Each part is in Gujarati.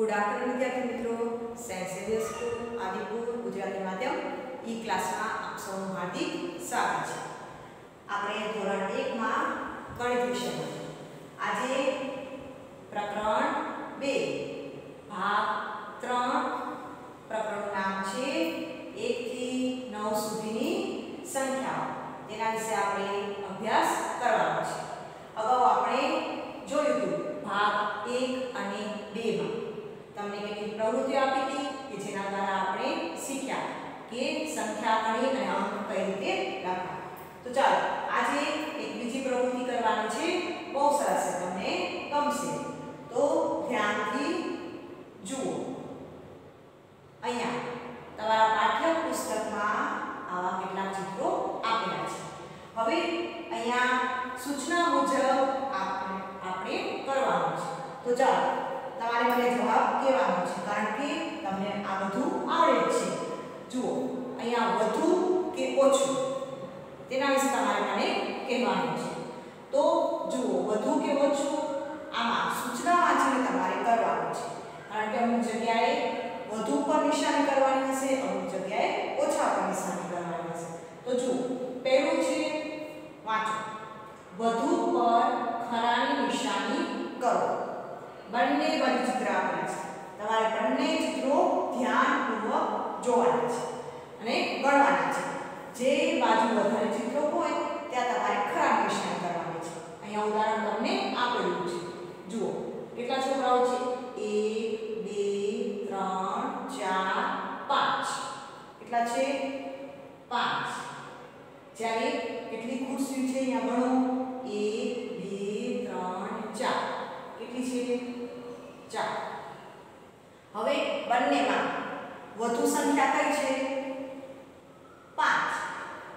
ગુડ આફ્ટરનૂન વિદ્યાર્થી મિત્રો. Saint Xavier school, Adipur, Gujarati માધ્યમ. ઈ ક્લાસમાં આપ સૌનું હાર્દિક સ્વાગત છે. આપણે ધોરણ એકમાં ગણિત વિષયમાં આજે પ્રકરણ બે, ભાગ ત્રણ પ્રકરણનું નામ છે એકથી નવ સુધીની સંખ્યાઓ તેના વિશે આપણે અભ્યાસ કરવાનો છે અગાઉ આપણે જોયું હતું ભાગ એક અને બેમાં તમને કેટલીક પ્રવૃત્તિઓ આપી હતી કે જેના દ્વારા આપણે શીખ્યા કે સંખ્યા ગણી અને અંક કઈ રીતે લખવા તો ચાલો આજે એક બીજી પ્રવૃત્તિ કરવાની છે બહુ સરસ છે તમને ગમશે તો ધ્યાનથી જુઓ અહીંયા તમારા પાઠ્યપુસ્તકમાં આવા કેટલાક ચિત્રો આપેલા છે હવે અહીંયા સૂચના મુજબ આપણે આપણે કરવાનું છે તો ચાલો તમારે મને જવાબ કહેવાનો છે કારણ કે તમને આ બધું આવડે જ છે જુઓ અહીંયા વધુ કે ઓછું? તેના વિશે તમારે મને કહેવાનું છે. તો જુઓ, વધુ કે ઓછું આમાં સૂચના વાંચીને તમારે કરવાનું છે. કારણ કે અમુક જગ્યાએ વધુ પર નિશાની કરવાની હશે, અમુક જગ્યાએ ઓછા પર નિશાની કરવાની હશે. તો જુઓ, પહેલું છે વાંચો. વધુ પર ખરાની નિશાની કરો. બંને બાજુ ચિત્ર આપેલા છે. તમારે બંને ચિત્રો ધ્યાનપૂર્વક જોવાના છે. અને ગણવાના છે. જે બાજુ વધારે ચિત્રો હોય, ત્યાં તમારે ખરાબ નિશાન કરવાની છે. અહીંયા ઉદાહરણ તમને આપેલું છે. જુઓ, કેટલા છોકરાઓ છે? 1 2 3 4 5 કેટલા છે? પાંચ. જ્યારે કેટલી ખુરશીઓ છે અહીંયા ગણો 1 2 3 4 કેટલી છે? ચાર. હવે બંનેમાં વધુ સંખ્યા કઈ છે? પાંચ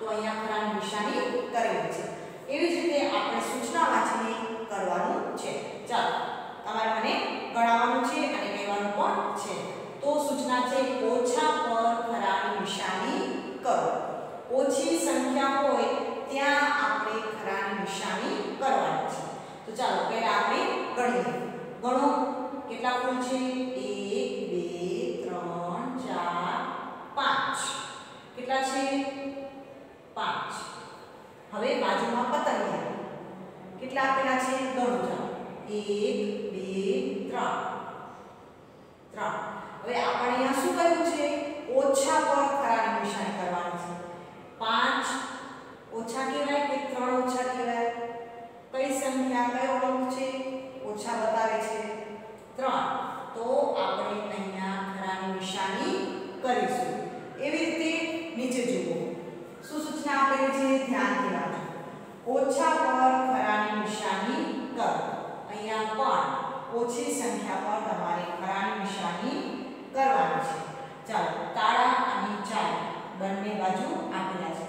તો અહીંયા ખરાની નિશાની કરેલી છે. એવી જ રીતે આપણે સૂચના વાંચીને કરવાનું છે. ચાલો, તમારે મને ગણાવવાનું છે અને કહેવાનું પણ છે. તો સૂચના છે, ઓછા પર ખરાની નિશાની કરો. ઓછી સંખ્યા હોય ત્યાં આપણે ખરાની નિશાની કરવાની છે. તો ચાલો, પહેલા આપણે ગણીએ. ગણો. કેટલા ફૂલ છે? 1 2 3 4 5 કેટલા છે? 5 હવે બાજુમાં પતંગ. કેટલા આપેલા છે? ગણો ચાલો 1 2 3 3 હવે આપણે અહીંયા શું કર્યું છે? ઓછા પર ખરાની નિશાની કરવાની છે. પાંચ ઓછા કહેવાય કે 3 ઓછા કહેવાય કઈ સંખ્યા કયો અંક છે ઓછા બતાવે છે 3 તો આપણે અહીંયા ખરાની નિશાની કરીશું એવી રીતે નીચે જુઓ શું સૂચના આપેલી છે ધ્યાનથી વાંચો ઓછા પર ખરાની નિશાની કરો અહીંયા પણ ઓછી સંખ્યા પર તમારે ખરાની નિશાની કરવાની છે ચાલો તાળા અને ચાવી બંને બાજુ આપેલા છે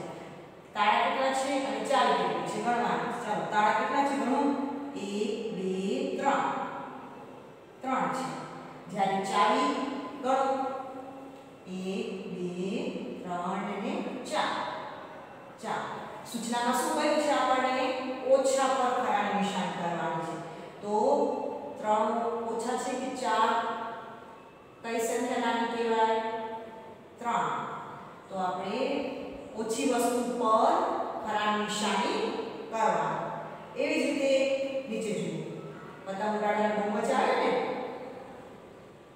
તાળા કેટલા છે અને ચાવી કેટલી છે ગણવાના ચાલો તાળા કેટલા છે ગણો 1 2 3 3 છે જ્યારે ચાવી ગણો 1 2 3 અને 4 4 સૂચનામાં શું કહ્યું છે આપણને ઓછા પર ખરાની નિશાન કરવાની છે તો 3 ઓછા છે કે 4 કઈ સંખ્યા નાની કહેવાય 3 તો આપણે ઓછી વસ્તુ પર ખરાની નિશાની કરવા એવી જ રીતે નીચે જુઓ. પતંગ ઉડાડવાની બહુ મજા આવે ને?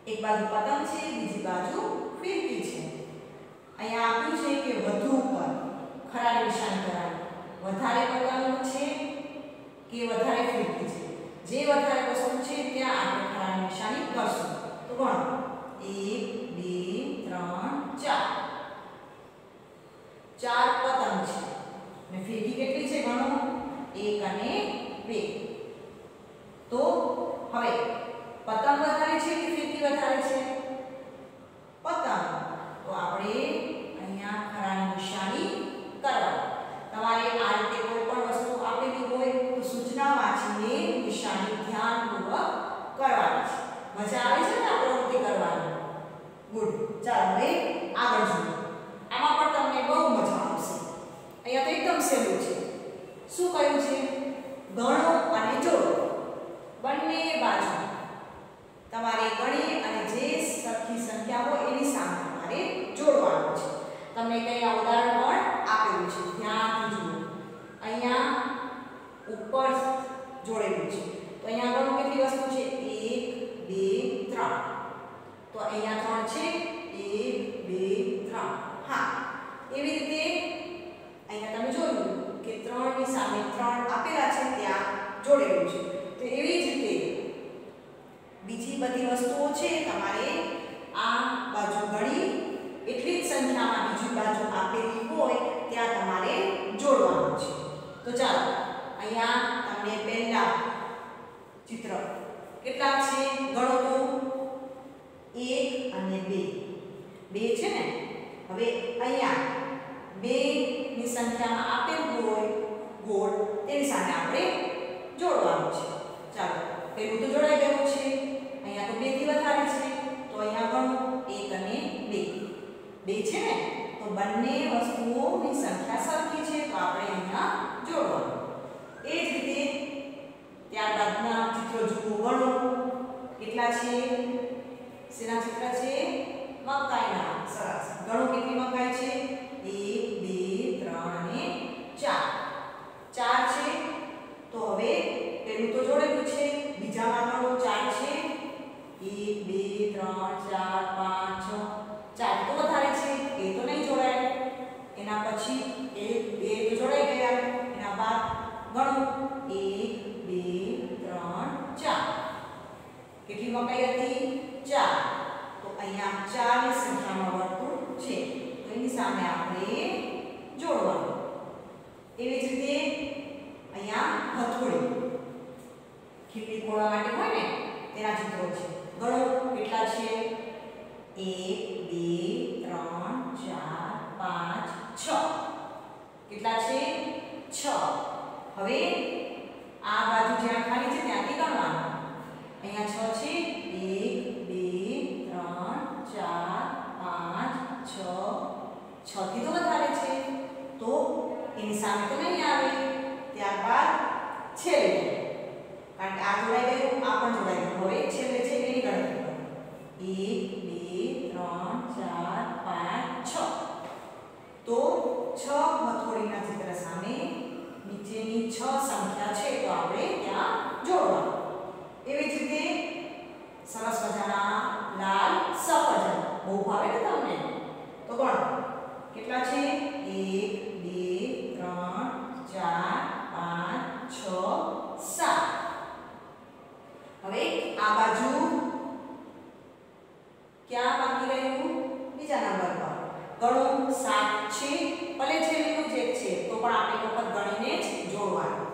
એક બાજુ પતંગ છે, બીજી બાજુ ફિરકી છે. અહીંયા આપ્યું છે કે વધુ પર ખરાની નિશાની કરવાની. વધારે પતંગ છે કે વધારે ફિરકી છે? જે વધારે વસ્તુ છે, ત્યાં આપણે ખરાની નિશાની કરશું તો ગણો 1 2 3 4 ચાર પતંગ છે અને ફીરકી કેટલી છે ગણો એક અને બે તો હવે પતંગ વધારે છે કે ફીરકી વધારે છે પતંગ તો આપણે અહીંયા ખરાની નિશાની કરવાની તમારે આ રીતે કોઈ પણ વસ્તુ આપેલી હોય તો સૂચના વાંચીને નિશાની ધ્યાનપૂર્વક કરવાની છે મજા આવે છે ને આ પ્રવૃત્તિ કરવાની ગુડ ચાલો હવે આગળ જોઈએ આમાં પણ તમને બહુ મજા આવશે સહેલું છે. શું કહ્યું છે? ગણો અને જોડો. બંને બાજુ. તમારે ગણી અને જે સરખી સંખ્યા હોય એની સામે તમારે જોડવાનું છે. તમને કંઈ ઉદાહરણ પણ આપેલું છે. ધ્યાનથી જુઓ. અહીંયા ઉપર જોડેલું છે. તો અહીંયા આગળ કેટલી વસ્તુ છે? 1 2 3 તો અહીંયા 3 છે 1 2 3 હા એવી રીતે અહીંયા તમે જોયું કે 3 ની સામે 3 આપેલા છે ત્યાં જોડેલું છે તો એવી જ રીતે બીજી બધી વસ્તુઓ છે તમારે આ બાજુ ગણી એટલી જ સંખ્યામાં બીજી બાજુ આપેલી હોય ત્યાં તમારે જોડવાનું છે તો ચાલો અહીંયા તમને પહેલા ચિત્ર. કેટલા છે ગણો તો 1 અને 2 2 છે ને? હવે અહીંયા 2 ની સંખ્યામાં આપેલું હોય ગોળ, તેની સામે આપણે જોડવાનું છે. ચાલો પેલું તો જોડાઈ ગયું છે. અહીંયા તો 2 થી વધારે છે તો અહીંયા ગણો 1 અને 2 2 છે ને તો બંને વસ્તુઓની સંખ્યા સરખી છે તો આપણે અહીંયા જોડવાનું એ જ રીતે ત્યારબાદના ચિત્રો જુઓ ગણો કેટલા છે શેના ચિત્ર છે મકાઈના સરસ ગણો કેટલી મકાઈ છે 1 2 3 અને 4 ચાર છે તો હવે પેલું તો જોડેલું છે બીજામાં ગણો 4 છે 1 2 3 4 5 6 ચાર તો વધારે છે, એ તો નહીં જોડાય. એના પછી એક, બે તો જોડાઈ ગયા. એના બાદ ગણો. એક, બે, ત્રણ, ચાર. કેટલી મકાઈ હતી? ચાર. તો અહીંયા ચારની સંખ્યામાં વર્તુળ છે. તો એની સામે આપણે જોડવાનું. એવી જ રીતે અહીંયા હથોડી. ખીલી ખોળવા માટે હોય ને, તેના ચિત્રો છે. ગણો કેટલા છે? એક બે ત્રણ ચાર પાંચ છ. કેટલા છે? છ. હવે આ બાજુ જ્યાં ખાલી છે ત્યાંથી ગણવાનું અહીંયા છ છે એક બે ત્રણ ચાર પાંચ છ છ થી તો વધારે છે તો એની સામે તો નહીં આવે ત્યારબાદ છેલ્લે કારણ કે આ જોડાઈ ગયું આ પણ જોડાઈ ગયું હવે છેલ્લે છે એની ગણતરી કરો એક બે ત્રણ ચાર પાંચ છ તો છ હથોડીના ચિત્ર સામે નીચેની છ સંખ્યા છે તો આપણે ત્યાં જોડવાનું એવી જ રીતે સરસ મજાના લાલ સફરજન બહુ ભાવે ને તમને તો કોણ કેટલા છે એક બે ત્રણ ચાર પાંચ છ સાત હવે આ બાજુ ક્યાં બાકી રહ્યું બીજા નંબર પર ગણો સાત છે ભલે છેલ્લું જ એક છે તો પણ આપણે એક વખત ગણીને જ જોડવાનું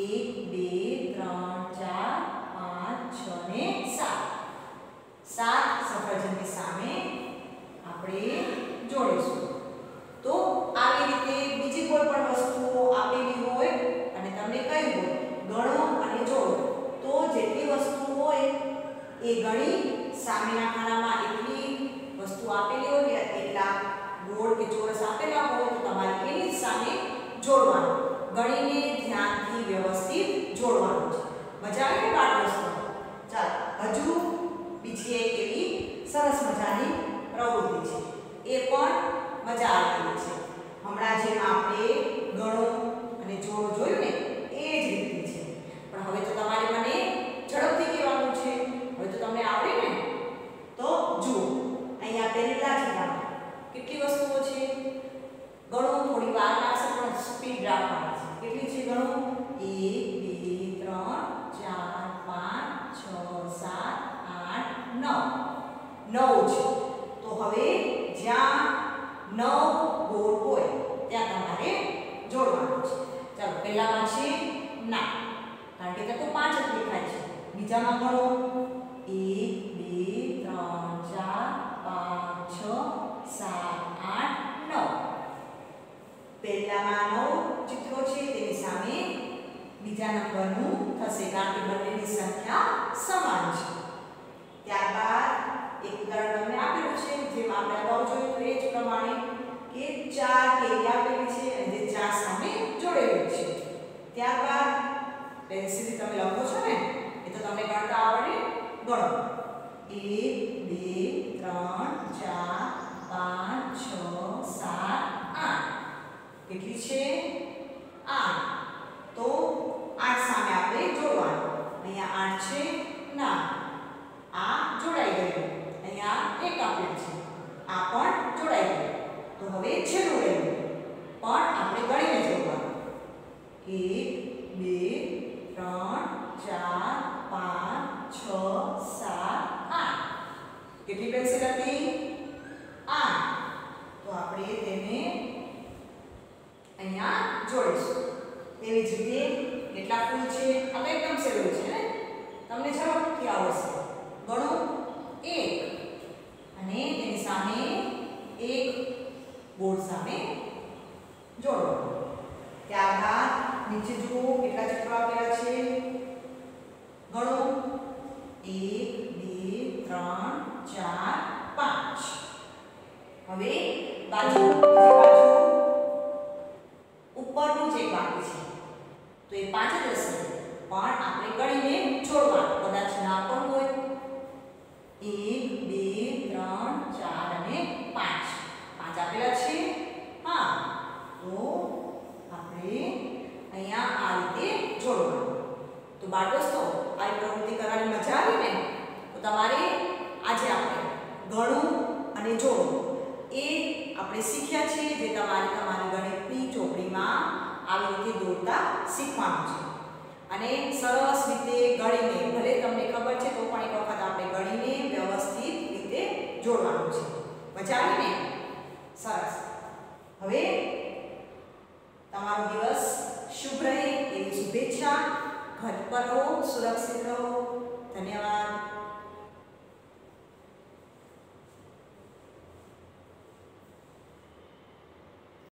એક બે ત્રણ ચાર પાંચ છ ને સાત સાત સફરજનની સામે આપણે જોડીશું તો આવી રીતે બીજી કોઈ પણ વસ્તુઓ આપેલી હોય અને તમને કહ્યું હોય ગણો અને જોડો તો જેટલી વસ્તુ હોય એ ગણી સામેના ખાનામાં એટલી વસ્તુ આપેલી હોય કે એટલા ગોળ કે ચોરસ આપેલા હોય તો તમારે એની જ સામે જોડવાનું ગણીને ધ્યાનથી વ્યવસ્થિત જોડવાનું છે મજા આવે ને બાળ દોસ્તો ચાલો હજુ બીજી એક એવી સરસ મજાની પ્રવૃત્તિ છે એ પણ મજા આવતી છે હમણાં જેમ આપણે ગણો અને જોડો જોયું ને એ જ રીતની છે પણ હવે તો તમારે મને ઝડપથી કહેવાનું છે હવે તો તમને આવડે ને તો જુઓ અહીંયા પહેલા જ કેટલી વસ્તુઓ છે ગણો થોડી વાર લાગશે, પણ સ્પીડ રાખવાની છે. કેટલી છે ગણો? એક, બે, ત્રણ, ચાર, પાંચ, છ, સાત, આઠ, નવ. નવ છે. તો હવે જ્યાં નવ ગોળ હોય, ત્યાં તમારે જોડવાનું છે. ચાલો, પહેલામાં છે ના. કારણ કે ત્યાં તો પાંચ જ દેખાય છે. બીજામાં ગણો. એક બે ત્રણ ચાર પાંચ છ સાત આઠ નવ પહેલામાં નવ ચિત્રો છે તેની સામે બીજા નંબરનું થશે કારણ કે બંનેની સંખ્યા સમાન છે. ત્યારબાદ એક ઉદાહરણ તમને આપેલું છે, જેમ આપણે અગાઉ જોયું હતું એ જ પ્રમાણે કે ચાર કેરી આપેલી છે અને જે ચાર સામે જોડેલું છે. ત્યારબાદ પેન્સિલથી તમે લખો છો ને, એ તો તમને ગણતા આવડે ગણો. એક, બે, ત્રણ, ચાર, પાંચ, છ, સાત, આઠ. કેટલી છે? આઠ. તો આઠ સામે આપણે જોડવાનું અહીંયા આઠ છે, ના. આ જોડાઈ ગયું. અહીંયા એક આપેલ છે. આ પણ જોડાઈ ગયું. તો હવે છેલ્લું રહ્યું. પણ આપણે ગણીને જોડવાનું એક, બે, ત્રણ, ચાર, પાંચ, છ, સાત, આઠ. કેટલી પેન્સિલ હતી? આઠ. તો આપણે તેને અહીંયા જોડીશું. એવી જ રીતે કેટલા ફૂલ છે? આ તો એકદમ સહેલું છે ને તમને ઝડપથી આવશે? ગણો. એક. અને તેની સામે એક બોર્ડ સામે જોડો. ત્યારબાદ નીચે જુઓ કેટલા ચિત્રો આપેલા છે. ગણો. એક, બે, ત્રણ, ચાર, પાંચ. હવે બીજી